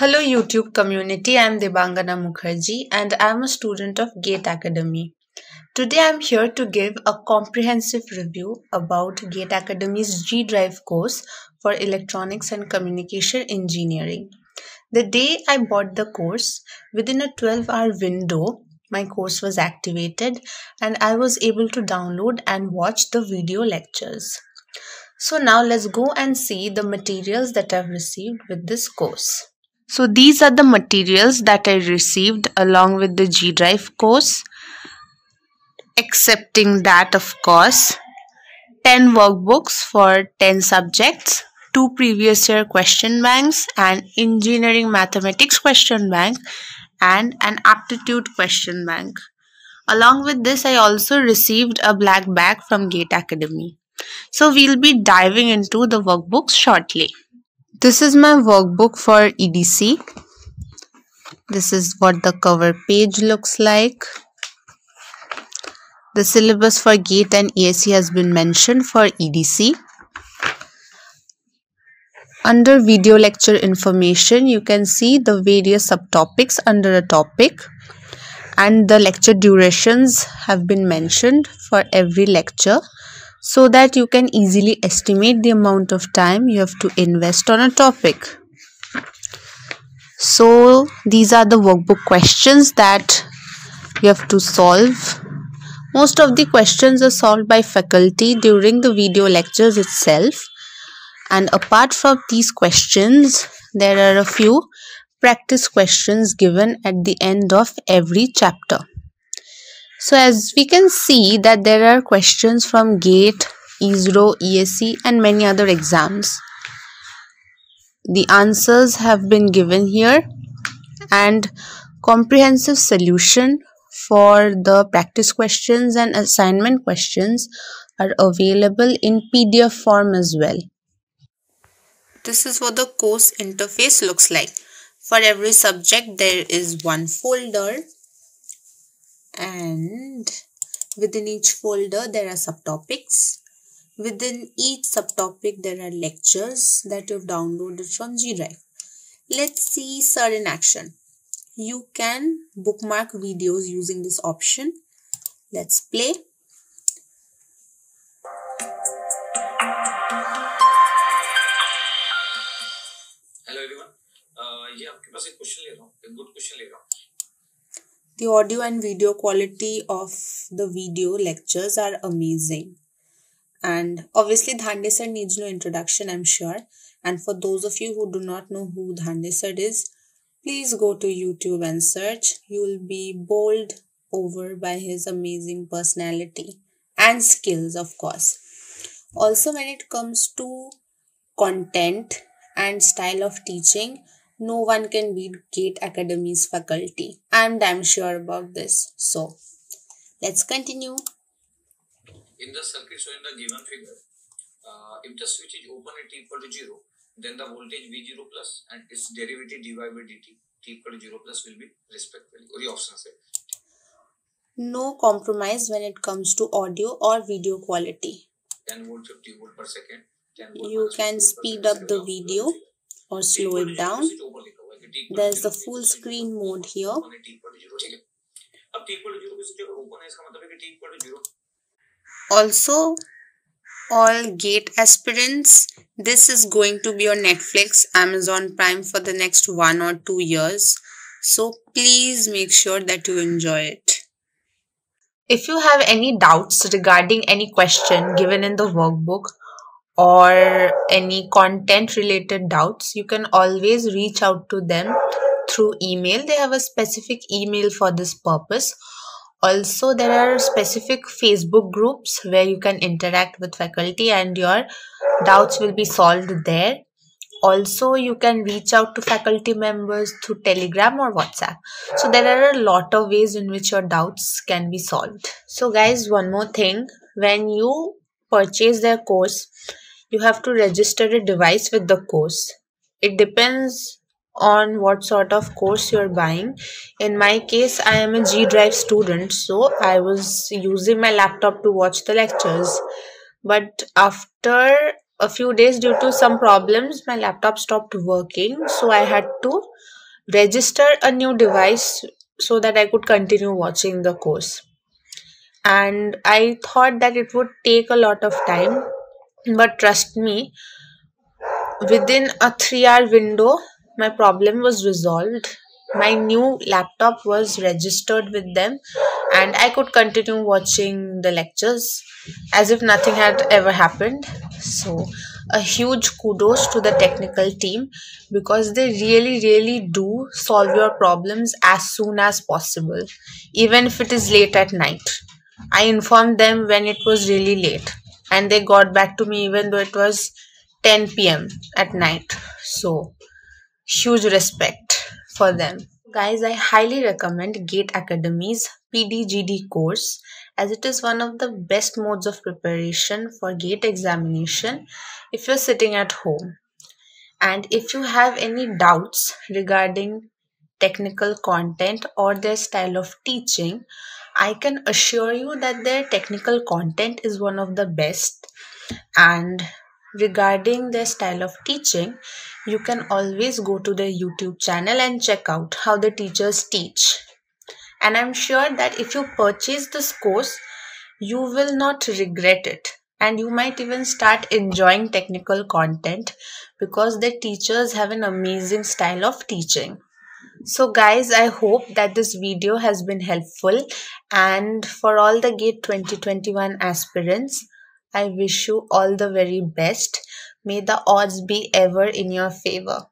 Hello YouTube community, I am Debangana Mukherjee and I am a student of GATE Academy. Today I am here to give a comprehensive review about GATE Academy's G Drive course for Electronics and Communication Engineering. The day I bought the course, within a 12 hour window, my course was activated and I was able to download and watch the video lectures. So now let's go and see the materials that I've received with this course. So these are the materials that I received along with the G Drive course. Accepting that of course, 10 workbooks for 10 subjects, 2 previous year question banks, an engineering mathematics question bank and an aptitude question bank. Along with this, I also received a black bag from Gate Academy. So we'll be diving into the workbooks shortly. This is my workbook for EDC. This is what the cover page looks like. The syllabus for GATE and ESE has been mentioned for EDC. Under video lecture information, you can see the various subtopics under a topic and the lecture durations have been mentioned for every lecture so that you can easily estimate the amount of time you have to invest on a topic. So these are the workbook questions that you have to solve. Most of the questions are solved by faculty during the video lectures itself. And apart from these questions, there are a few practice questions given at the end of every chapter. So as we can see that there are questions from GATE, ISRO, ESE and many other exams. The answers have been given here and comprehensive solution for the practice questions and assignment questions are available in PDF form as well. This is what the course interface looks like. For every subject there is one folder and within each folder there are subtopics. Within each subtopic there are lectures that you've downloaded from G Drive. Let's see Sir in action. You can bookmark videos using this option. Let's play. Hello everyone ये आपके पास एक question ले रहा हूँ एक good question ले रहा हूँ The audio and video quality of the video lectures are amazing. And obviously, Dhande sir needs no introduction, I'm sure. And for those of you who do not know who Dhande sir is, please go to YouTube and search. You will be bowled over by his amazing personality and skills, of course. Also, when it comes to content and style of teaching, no one can beat Gate Academy's faculty. I'm damn sure about this. So, let's continue. In the circuit, so in the given figure, uh, if the switch is open at t equal to 0, then the voltage V0 plus and its derivative divided by dt t equal to 0 plus will be respectively. Or the option say. No compromise when it comes to audio or video quality. 10 volt, 50 volt per second. Volt you can speed up the video. Second or slow it down. There's the full screen mode here. Also, all gate aspirants, this is going to be on Netflix, Amazon Prime for the next one or two years. So please make sure that you enjoy it. If you have any doubts regarding any question given in the workbook or any content related doubts, you can always reach out to them through email. They have a specific email for this purpose. Also, there are specific Facebook groups where you can interact with faculty and your doubts will be solved there. Also, you can reach out to faculty members through Telegram or WhatsApp. So, there are a lot of ways in which your doubts can be solved. So, guys, one more thing when you purchase their course, you have to register a device with the course. It depends on what sort of course you're buying. In my case, I am a G Drive student, so I was using my laptop to watch the lectures. But after a few days due to some problems my laptop stopped working so i had to register a new device so that i could continue watching the course and i thought that it would take a lot of time but trust me within a 3 hour window my problem was resolved. My new laptop was registered with them and i could continue watching the lectures as if nothing had ever happened. So a huge kudos to the technical team because they really really do solve your problems as soon as possible even if it is late at night. I informed them when it was really late and they got back to me even though it was 10 p.m at night. So huge respect for them. Guys i highly recommend gate academy's pdgd course as it is one of the best modes of preparation for gate examination if you're sitting at home. And if you have any doubts regarding technical content or their style of teaching i can assure you that their technical content is one of the best. And regarding their style of teaching you can always go to their youtube channel and check out how the teachers teach. And i'm sure that if you purchase this course you will not regret it. And you might even start enjoying technical content because the teachers have an amazing style of teaching so guys i hope that this video has been helpful. And for all the gate 2021 aspirants i wish you all the very best. May the odds be ever in your favor